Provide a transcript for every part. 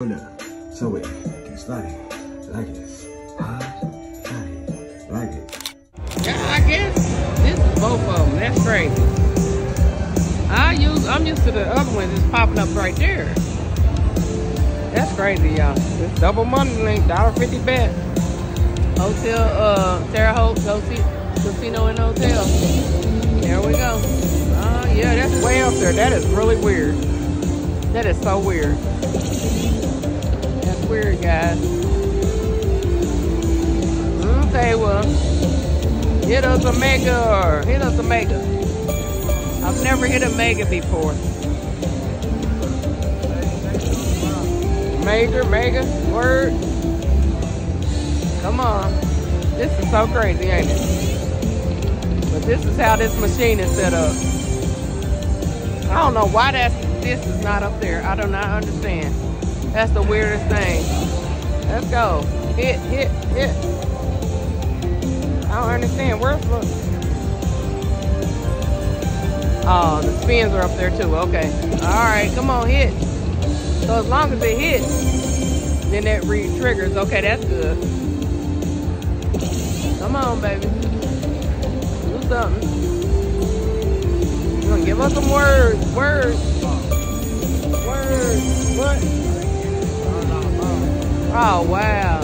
Look, so it gets started like this. Hot, started like it. Yeah, I guess this is both of them. That's crazy. I use, I'm used to the other ones just popping up right there. That's crazy, y'all. This double money link, dollar fifty bet. Hotel, uh, Terre Haute, go see, casino and hotel. There we go. Uh, yeah, that's way up there. That is really weird. That is so weird. Weird, guys. Okay, well, hit us a mega or hit us a mega. I've never hit a mega before. Mega, mega, word. Come on. This is so crazy, ain't it? But this is how this machine is set up. I don't know why that's this is not up there. I do not understand. That's the weirdest thing. Let's go. Hit, hit, hit. I don't understand. Where's the... Oh, the spins are up there too. Okay. All right, come on, hit. So as long as it hits, then it re-triggers. Okay, that's good. Come on, baby. Do something. Give us some words. Words. Words. What? Oh, wow.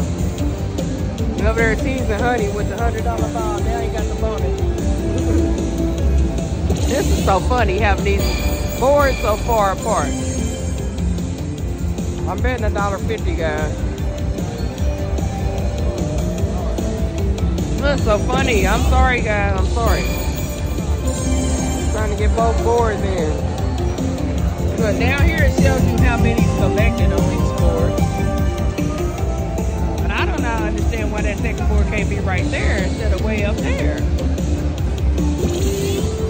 You over there teasing honey with the $100 ball. Now you got the bonus. this is so funny having these boards so far apart. I'm betting a dollar fifty, guys. That's so funny. I'm sorry, guys. I'm sorry. trying to get both boards in. But down here it shows you how many selected on each board. Why that second board can't be right there instead of way up there.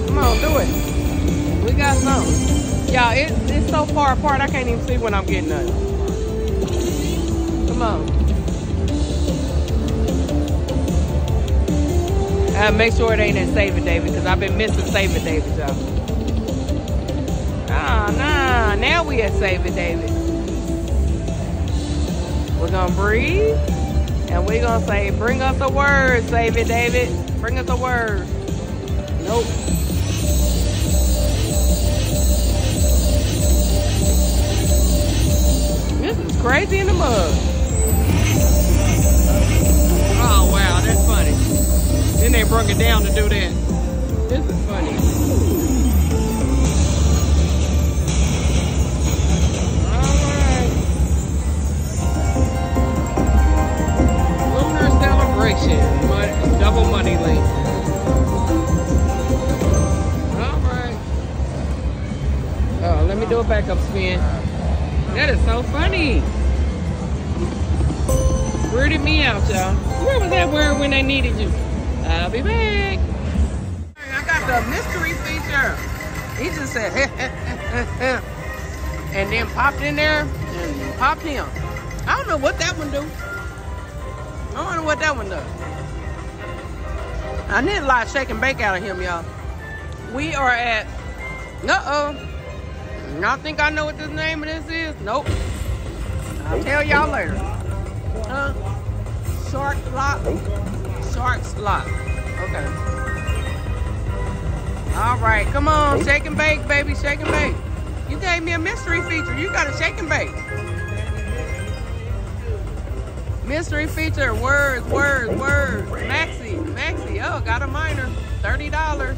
Come on, do it. We got something. Y'all, it, it's so far apart I can't even see when I'm getting nothing. Come on. Uh, make sure it ain't in Save It David because I've been missing Save It David, y'all. Nah, nah. Now we at Save It David. We're gonna breathe and we're gonna say, bring us a word, Save It David. Bring us a word. Nope. This is crazy in the mud. Oh wow, that's funny. Then they broke it down to do that. Do a backup spin. That is so funny. Weirded me out, y'all. Where was that word when they needed you? I'll be back. I got the mystery feature. He just said, and then popped in there and popped him. I don't know what that one do. I don't know what that one does. I need a lot of shake and bake out of him, y'all. We are at, uh-oh. Y'all think I know what the name of this is? Nope. I'll tell y'all later. Huh? Shark Lock? Shark's Lock. Okay. All right, come on, shake and bake, baby, shake and bake. You gave me a mystery feature. You got a shake and bake. Mystery feature, words, words, words. Maxi, Maxi. Oh, got a minor. $30.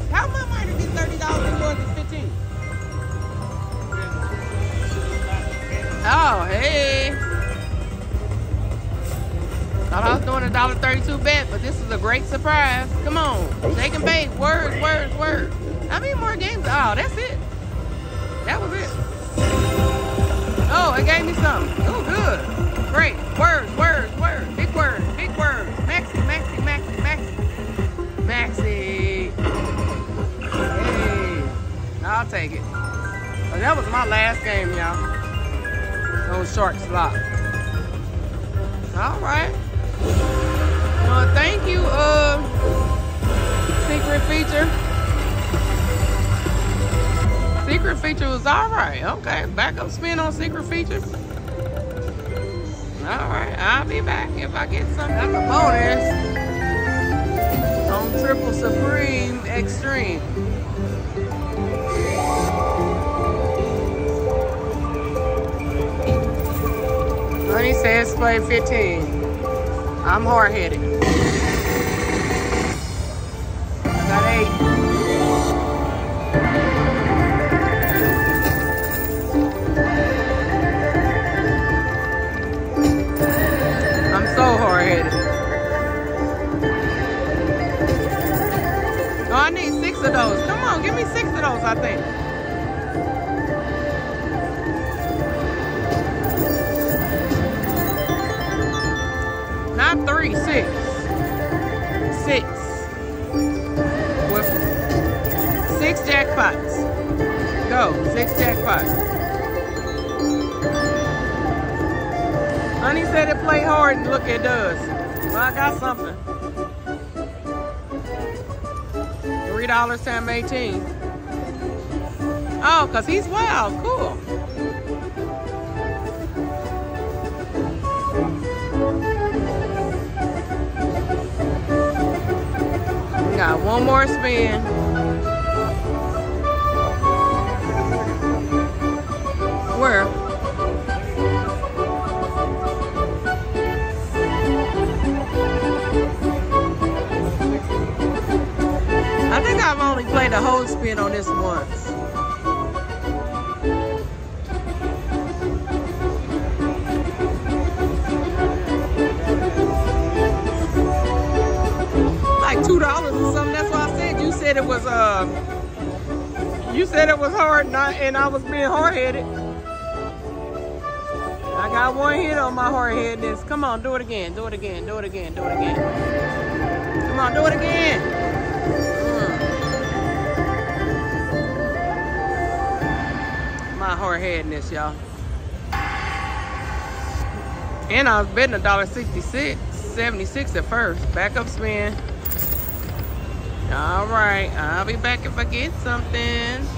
How my minor get $30 and yours hey. Thought I was doing a dollar thirty-two bet, but this is a great surprise. Come on, shake and bake, words, words, words. How many more games? Oh, that's it. That was it. Oh, it gave me something. Oh, good. Great. Words, words, words. Big words, big words. Maxi, Maxi, Maxi, Maxi. Maxi. Hey, I'll take it. That was my last game, y'all. Those sharks lock. All right. Well, thank you, uh, secret feature. Secret feature was all right. Okay, backup spin on secret feature. All right, I'll be back if I get some. That's a bonus on Triple Supreme Extreme. Says play 15. I'm hard-headed. I got eight. Oh, of those. Come on, give me six of those, I think. Three, six. Six. With six jackpots. Go, six jackpots. Honey said it play hard and look, it does. Well, I got something. $3 times 18. Oh, because he's wild. Cool. One more spin. Where? I think I've only played a whole spin on this once. Said it was uh you said it was hard I, and I was being hard-headed. I got one hit on my hard-headedness. Come on, do it again, do it again, do it again, do it again. Come on, do it again. my hard-headedness, y'all. And I was betting a dollar sixty-six, seventy-six at first. Back up spin. All right, I'll be back if I get something.